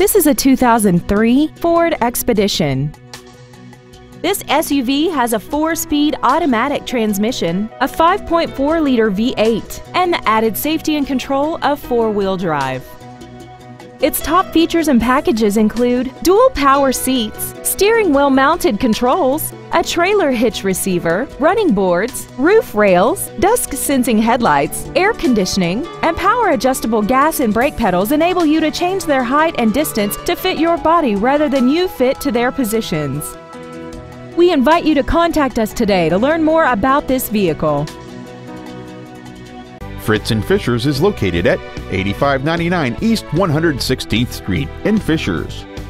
This is a 2003 Ford Expedition. This SUV has a four-speed automatic transmission, a 5.4-liter V8, and the added safety and control of four-wheel drive. Its top features and packages include dual power seats, steering wheel mounted controls, a trailer hitch receiver, running boards, roof rails, dusk sensing headlights, air conditioning, and power adjustable gas and brake pedals enable you to change their height and distance to fit your body rather than you fit to their positions. We invite you to contact us today to learn more about this vehicle. Fritz in Fishers is located at 8599 East 116th Street in Fishers.